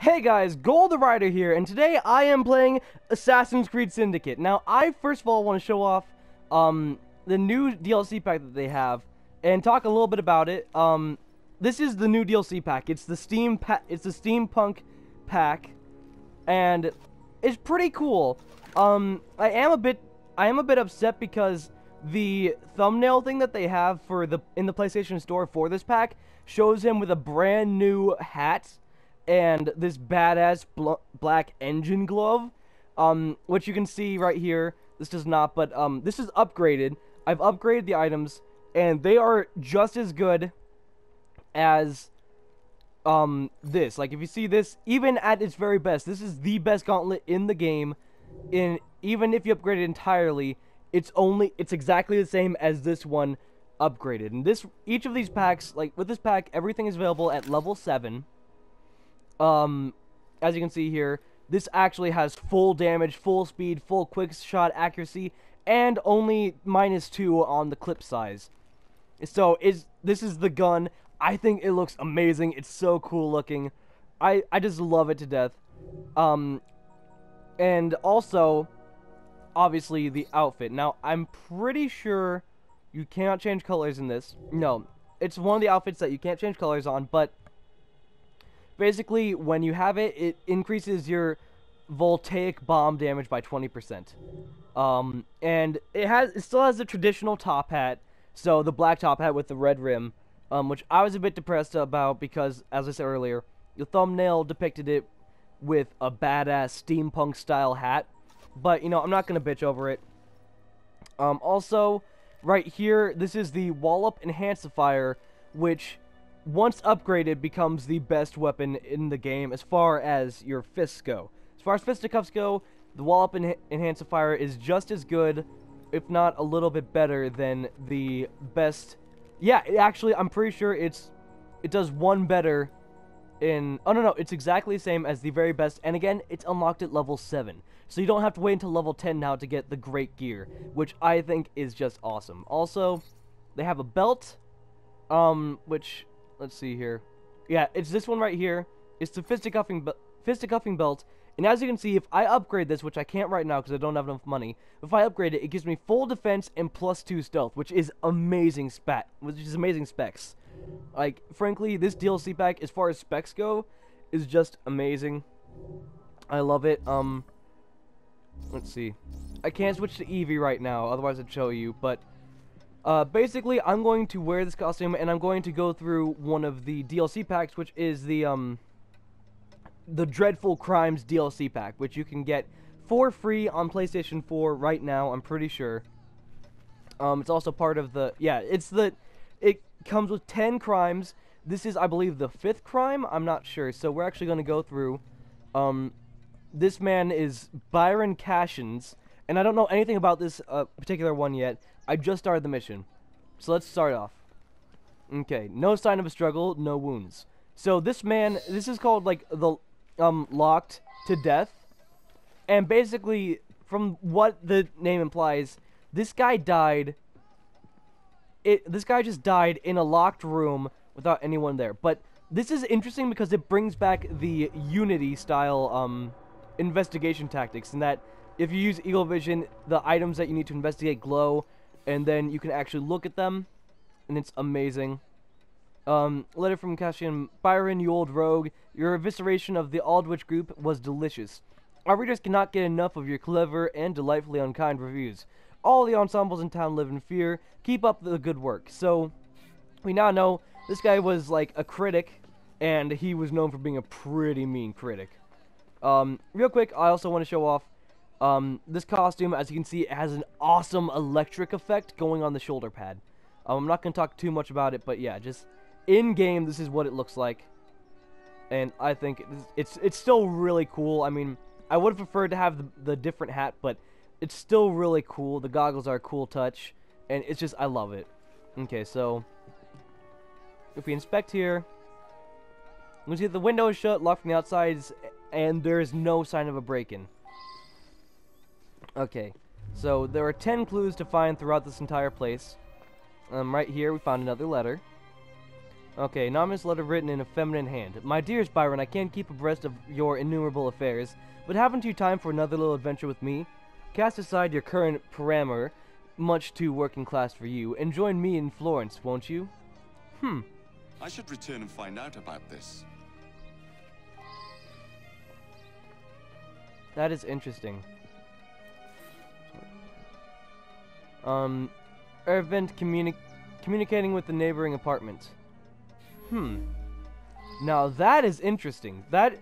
Hey guys, Gold the Writer here, and today I am playing Assassin's Creed Syndicate. Now, I first of all want to show off um, the new DLC pack that they have, and talk a little bit about it. Um, this is the new DLC pack. It's the Steam pa It's the Steampunk pack, and it's pretty cool. Um, I am a bit, I am a bit upset because the thumbnail thing that they have for the in the PlayStation Store for this pack shows him with a brand new hat and this badass bl black engine glove, um, which you can see right here. This does not, but um, this is upgraded. I've upgraded the items, and they are just as good as um this. Like if you see this, even at its very best, this is the best gauntlet in the game. In even if you upgrade it entirely, it's only it's exactly the same as this one upgraded. And this each of these packs, like with this pack, everything is available at level seven. Um, as you can see here, this actually has full damage, full speed, full quick shot accuracy, and only minus two on the clip size. So is this is the gun. I think it looks amazing. It's so cool looking. I I just love it to death. Um, and also, obviously the outfit. Now I'm pretty sure you cannot change colors in this. No, it's one of the outfits that you can't change colors on, but basically when you have it, it increases your voltaic bomb damage by 20%. Um, and it has it still has the traditional top hat, so the black top hat with the red rim, um, which I was a bit depressed about because, as I said earlier, the thumbnail depicted it with a badass steampunk style hat. But you know, I'm not gonna bitch over it. Um, also, right here, this is the Wallop Enhancifier, which once upgraded, becomes the best weapon in the game as far as your fists go. As far as fisticuffs go, the Wallop en Enhancifier is just as good, if not a little bit better than the best. Yeah, actually, I'm pretty sure it's it does one better in... Oh, no, no, it's exactly the same as the very best, and again, it's unlocked at level 7. So you don't have to wait until level 10 now to get the great gear, which I think is just awesome. Also, they have a belt, um, which let's see here. Yeah, it's this one right here. It's the fisticuffing, be fisticuffing belt. And as you can see, if I upgrade this, which I can't right now because I don't have enough money, if I upgrade it, it gives me full defense and plus two stealth, which is amazing spat, which is amazing specs. Like, frankly, this DLC pack, as far as specs go, is just amazing. I love it. Um, let's see. I can't switch to Evie right now, otherwise I'd show you, but uh, basically, I'm going to wear this costume, and I'm going to go through one of the DLC packs, which is the, um, the Dreadful Crimes DLC pack, which you can get for free on PlayStation 4 right now, I'm pretty sure. Um, it's also part of the, yeah, it's the, it comes with 10 crimes. This is, I believe, the fifth crime? I'm not sure, so we're actually going to go through, um, this man is Byron Cashins, and I don't know anything about this uh, particular one yet. I just started the mission. So let's start off. Okay, no sign of a struggle, no wounds. So this man, this is called like the um locked to death. And basically from what the name implies, this guy died it this guy just died in a locked room without anyone there. But this is interesting because it brings back the Unity style um investigation tactics in that if you use Eagle Vision, the items that you need to investigate glow, and then you can actually look at them, and it's amazing. Um, letter from Cassian Byron, you old rogue. Your evisceration of the Aldwych group was delicious. Our readers cannot get enough of your clever and delightfully unkind reviews. All the ensembles in town live in fear. Keep up the good work. So, we now know this guy was like a critic, and he was known for being a pretty mean critic. Um, real quick, I also want to show off um, this costume, as you can see, it has an awesome electric effect going on the shoulder pad. Um, I'm not going to talk too much about it, but yeah, just in-game, this is what it looks like. And I think it's, it's, it's still really cool. I mean, I would have preferred to have the, the different hat, but it's still really cool. The goggles are a cool touch, and it's just, I love it. Okay, so, if we inspect here, we see the window is shut, locked from the outside, and there is no sign of a break-in. Okay, so there are 10 clues to find throughout this entire place. Um, right here, we found another letter. Okay, anonymous letter written in a feminine hand. My dearest Byron, I can't keep abreast of your innumerable affairs, but haven't you time for another little adventure with me? Cast aside your current paramour, much too working class for you, and join me in Florence, won't you? Hmm. I should return and find out about this. That is interesting. Um, Ervent communi communicating with the neighboring apartment. Hmm. Now that is interesting. That,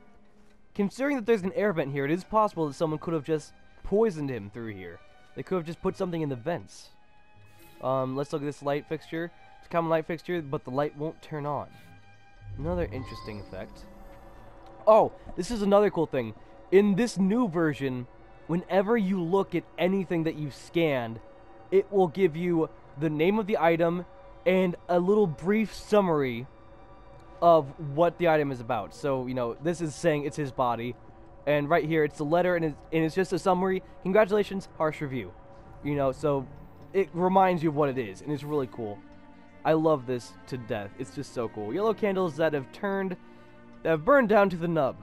considering that there's an air vent here, it is possible that someone could have just poisoned him through here. They could have just put something in the vents. Um, let's look at this light fixture. It's a common light fixture, but the light won't turn on. Another interesting effect. Oh, this is another cool thing. In this new version, whenever you look at anything that you've scanned, it will give you the name of the item and a little brief summary of what the item is about. So, you know, this is saying it's his body. And right here, it's a letter and it's, and it's just a summary. Congratulations, harsh review. You know, so it reminds you of what it is, and it's really cool. I love this to death. It's just so cool. Yellow candles that have turned, that have burned down to the nub.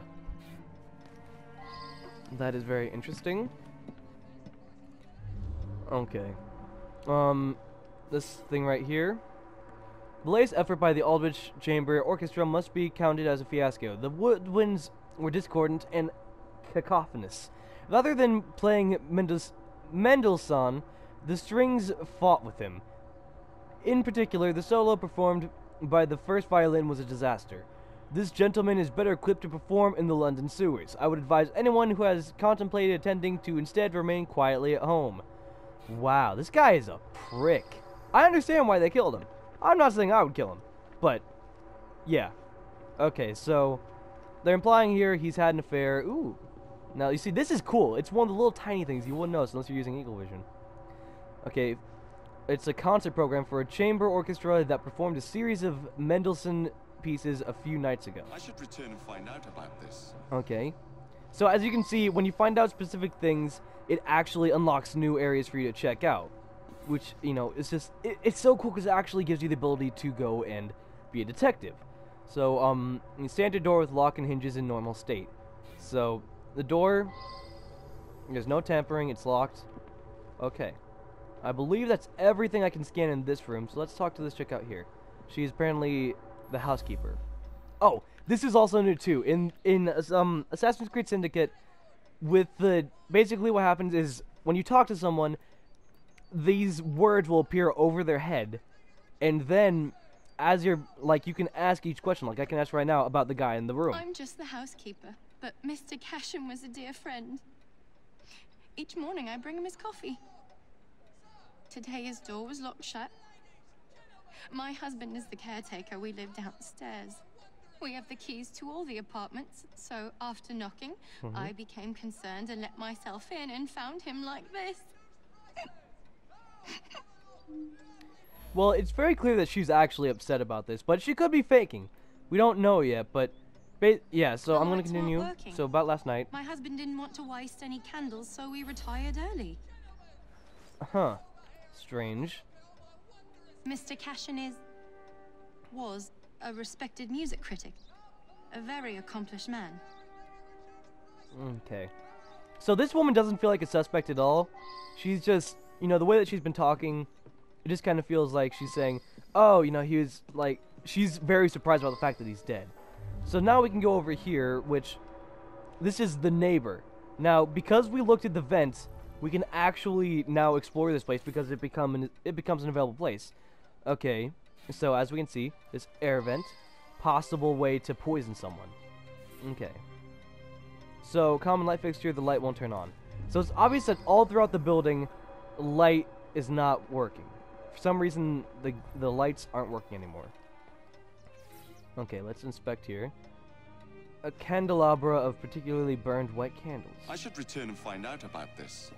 That is very interesting. Okay. Um, this thing right here. The latest effort by the Aldwych Chamber Orchestra must be counted as a fiasco. The woodwinds were discordant and cacophonous. Rather than playing Mendels Mendelssohn, the strings fought with him. In particular, the solo performed by the first violin was a disaster. This gentleman is better equipped to perform in the London sewers. I would advise anyone who has contemplated attending to instead remain quietly at home. Wow, this guy is a prick. I understand why they killed him. I'm not saying I would kill him, but yeah. Okay, so they're implying here he's had an affair. Ooh. Now, you see, this is cool. It's one of the little tiny things you wouldn't notice unless you're using Eagle Vision. Okay, it's a concert program for a chamber orchestra that performed a series of Mendelssohn pieces a few nights ago. I should return and find out about this. Okay. So as you can see, when you find out specific things, it actually unlocks new areas for you to check out which you know it's just it, it's so cool because it actually gives you the ability to go and be a detective. So um, standard door with lock and hinges in normal state. So the door, there's no tampering. It's locked. Okay, I believe that's everything I can scan in this room. So let's talk to this chick out here. She's apparently the housekeeper. Oh, this is also new too. In in um Assassin's Creed Syndicate, with the basically what happens is when you talk to someone, these words will appear over their head, and then as you're like you can ask each question like I can ask right now about the guy in the room. I'm just the housekeeper, but Mr. Cashin was a dear friend. Each morning I bring him his coffee. Today his door was locked shut. My husband is the caretaker. We live downstairs. We have the keys to all the apartments, so after knocking, mm -hmm. I became concerned and let myself in and found him like this. well, it's very clear that she's actually upset about this, but she could be faking. We don't know yet, but yeah, so the I'm going to continue. So about last night. My husband didn't want to waste any candles, so we retired early. Huh. Strange. Mr. Cashin is was a respected music critic. A very accomplished man. Okay. So this woman doesn't feel like a suspect at all. She's just you know, the way that she's been talking, it just kind of feels like she's saying, oh, you know, he was like, she's very surprised about the fact that he's dead. So now we can go over here, which, this is the neighbor. Now, because we looked at the vents, we can actually now explore this place because it become an, it becomes an available place. Okay, so as we can see, this air vent, possible way to poison someone. Okay. So, common light fixture, the light won't turn on. So it's obvious that all throughout the building, light is not working. For some reason, the, the lights aren't working anymore. Okay, let's inspect here. A candelabra of particularly burned white candles. I should return and find out about this.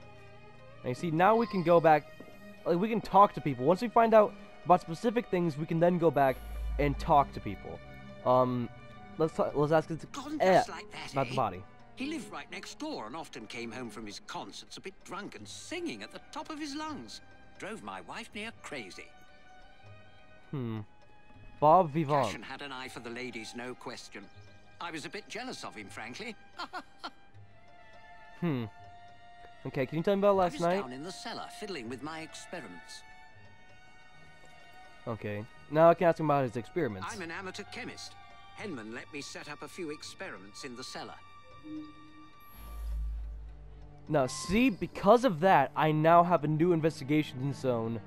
And you see, now we can go back, like, we can talk to people. Once we find out about specific things, we can then go back and talk to people. Um, let's let's ask it eh, like that, about eh? the body. He lived right next door and often came home from his concerts a bit drunk and singing at the top of his lungs. Drove my wife near crazy. Hmm. Bon vivant. Cashin had an eye for the ladies, no question. I was a bit jealous of him, frankly. Hmm. Okay, can you tell me about last I was night? down in the cellar fiddling with my experiments. Okay. Now I can ask him about his experiments. I'm an amateur chemist. Henman let me set up a few experiments in the cellar. Now, see, because of that, I now have a new investigation zone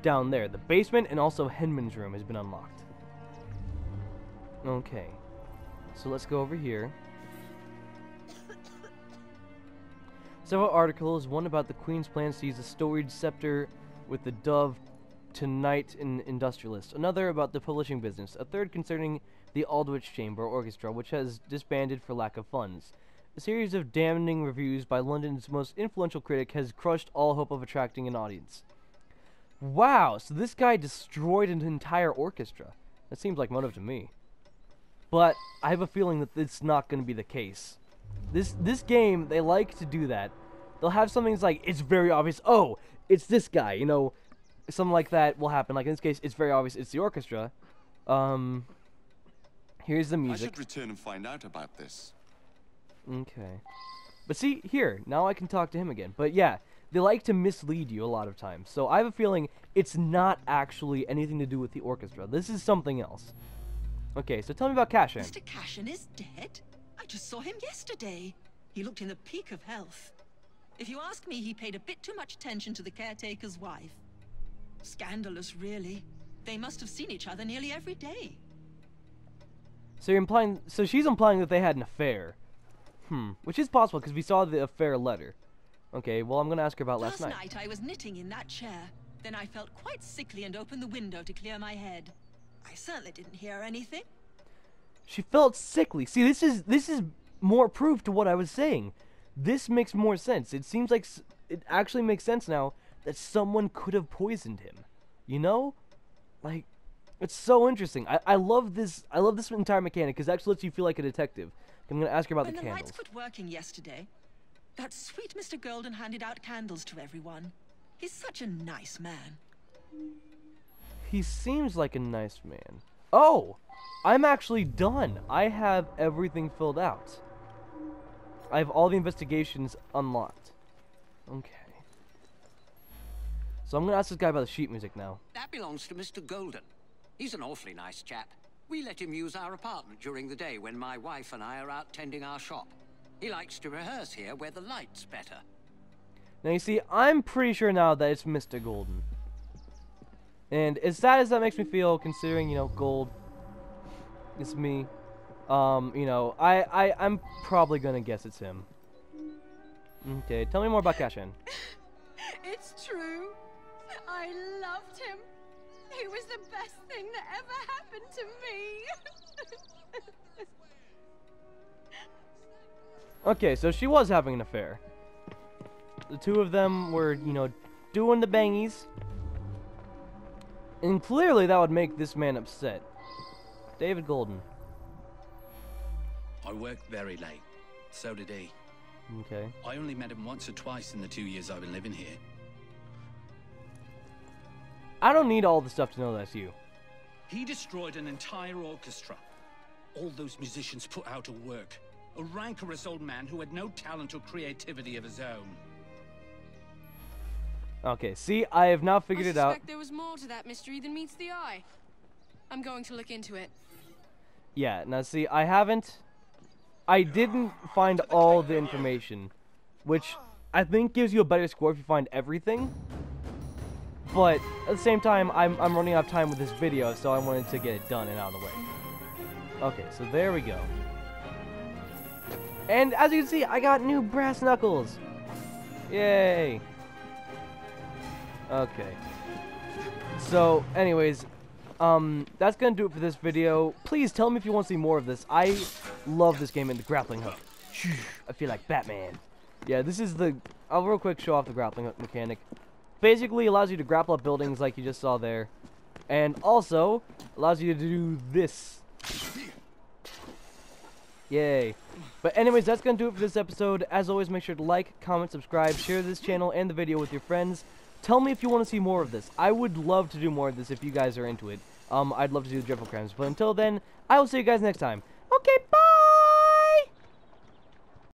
down there. The basement and also Henman's room has been unlocked. Okay. So let's go over here. Several articles, one about the Queen's plans to use the storage scepter with the dove tonight in Industrialist, another about the publishing business, a third concerning the Aldwych Chamber Orchestra, which has disbanded for lack of funds. A series of damning reviews by London's most influential critic has crushed all hope of attracting an audience. Wow, so this guy destroyed an entire orchestra. That seems like motive to me. But I have a feeling that it's not going to be the case. This this game, they like to do that. They'll have something that's like, it's very obvious, oh, it's this guy, you know, something like that will happen. Like in this case, it's very obvious it's the orchestra. Um, here's the music. I should return and find out about this. Okay. But see, here, now I can talk to him again. But yeah, they like to mislead you a lot of times. So I have a feeling it's not actually anything to do with the orchestra. This is something else. Okay, so tell me about Cashin. Mr. Cashin is dead? I just saw him yesterday. He looked in the peak of health. If you ask me, he paid a bit too much attention to the caretaker's wife. Scandalous, really. They must have seen each other nearly every day. So you're implying, so she's implying that they had an affair. Hmm, which is possible because we saw the affair letter. Okay, well I'm gonna ask her about last, Last night I was knitting in that chair. Then I felt quite sickly and opened the window to clear my head. I certainly didn't hear anything. She felt sickly. See, this is this is more proof to what I was saying. This makes more sense. It seems like s- it actually makes sense now that someone could have poisoned him. You know, like it's so interesting. I, I love this. I love this entire mechanic because it actually lets you feel like a detective. I'm gonna ask her about when the the candles. lights quit working yesterday, that sweet Mr. Golden handed out candles to everyone. He's such a nice man. He seems like a nice man. Oh, I'm actually done. I have everything filled out. I have all the investigations unlocked. Okay. So I'm gonna ask this guy about the sheet music now. That belongs to Mr. Golden. He's an awfully nice chap. We let him use our apartment during the day when my wife and I are out tending our shop. He likes to rehearse here where the light's better. Now you see, I'm pretty sure now that it's Mr. Golden. And as sad as that makes me feel, considering, you know, gold is me, um, you know, I, I, I'm probably gonna guess it's him. Okay, tell me more about Cashin. It's true. I loved him. He was the best thing that ever happened to me. Okay, so she was having an affair. The two of them were, you know, doing the bangies. And clearly that would make this man upset. David Golden. I worked very late. So did he. Okay. I only met him once or twice in the two years I've been living here. I don't need all the stuff to know that's you. He destroyed an entire orchestra. All those musicians put out of work. A rancorous old man who had no talent or creativity of his own. Okay, see, I have now figured it out. suspect there was more to that mystery than meets the eye. I'm going to look into it. Yeah, now see, I haven't. I didn't find all the information, which I think gives you a better score if you find everything. But at the same time, I'm, I'm running out of time with this video, so I wanted to get it done and out of the way. Okay, so there we go. And as you can see, I got new brass knuckles. Yay. Okay. So, anyways, um, that's gonna do it for this video. Please tell me if you want to see more of this. I love this game and the grappling hook. I feel like Batman. Yeah, this is the. I'll real quick show off the grappling hook mechanic. Basically, allows you to grapple up buildings like you just saw there, and also allows you to do this. Yay. But anyways, that's going to do it for this episode. As always, make sure to like, comment, subscribe, share this channel and the video with your friends. Tell me if you want to see more of this. I would love to do more of this if you guys are into it. um, I'd love to do the Dreadful Crimes. But until then, I will see you guys next time. Okay, bye!